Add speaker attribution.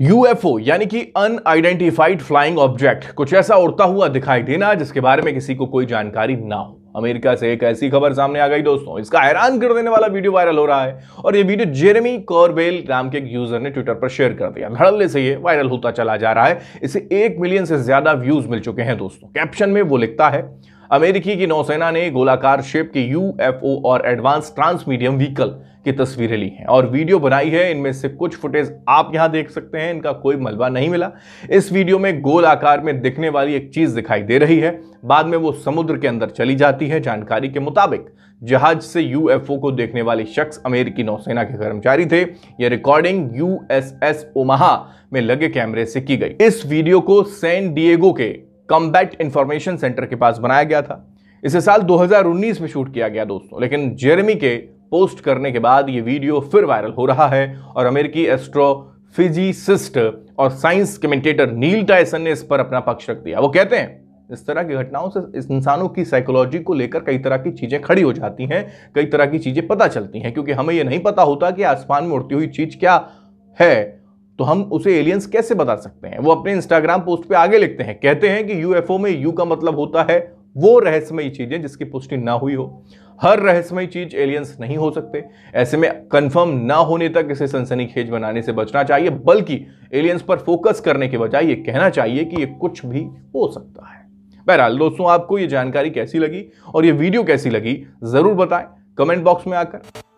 Speaker 1: UFO यानी कि unidentified flying object कुछ ऐसा उड़ता हुआ दिखाई देना जिसके बारे में किसी को कोई जानकारी ना हो। अमेरिका से एक ऐसी खबर सामने आ गई, दोस्तों। इसका हैरान कर देने वाला वीडियो वायरल हो रहा है और ये वीडियो जेरेमी कॉर्बेल नाम के एक यूज़र ने ट्विटर पर शेयर कर दिया। धड़ल्ले से ये वायरल होता चला जा रहा है। इसे एक मिलियन से ज़्यादा व्यूज़ मिल चुके हैं, दोस्तों। कैप्शन में वो लिखता है अमेरिकी की नौसेना ने गोलाकार शेप के यूएफओ और एडवांस ट्रांस मीडियम व्हीकल की तस्वीरें ली हैं और वीडियो बनाई है। इनमें से कुछ फुटेज आप यहाँ देख सकते हैं। इनका कोई मलबा नहीं मिला। इस वीडियो में गोल आकार में दिखने वाली एक चीज़ दिखाई दे रही है। बाद में वो समुद्र के अंदर चली जाती है। जानकारी के मुताबिक जहाज़ से यूएफओ को देखने वाले शख्स अमेरिकी नौसेना के कर्मचारी थे। यह रिकॉर्डिंग यूएसएस ओमाहा में लगे कैमरे से की गई। इस वीडियो को सैन डिएगो के कम्बैट इंफॉर्मेशन सेंटर के पास बनाया गया था। इसे साल 2019 में शूट किया गया दोस्तों, लेकिन जेरेमी के पोस्ट करने के बाद ये वीडियो फिर वायरल हो रहा है और अमेरिकी एस्ट्रोफिजिसिस्ट और साइंस कमेंटेटर नील टाइसन ने इस पर अपना पक्ष रख दिया। वो कहते हैं, इस तरह की घटनाओं से इंसानों की साइकोलॉजी को लेकर कई तरह की चीज़ें खड़ी हो जाती हैं, कई तरह की चीज़ें पता चलती हैं, क्योंकि हमें यह नहीं पता होता कि आसमान में उड़ती हुई चीज़ क्या है। तो हम उसे एलियंस कैसे बता सकते हैं? वो अपने इंस्टाग्राम पोस्ट पे आगे लिखते हैं। कहते हैं कि यूएफओ में यू का मतलब होता है वो रहस्यमयी चीज़ें जिसकी पुष्टि ना हुई हो। हर रहस्यमयी चीज़ एलियंस नहीं हो सकते। ऐसे में कंफर्म ना होने तक इसे सनसनीखेज बनाने से बचना चाहिए। बल्कि एलियंस पर फोकस करने के बजाय ये कहना चाहिए कि ये कुछ भी हो सकता है। बहरहाल, दोस्तों, आपको ये जानकारी कैसी लगी और ये वीडियो कैसी लगी, ज़रूर बताएँ। कमेंट बॉक्स में आकर।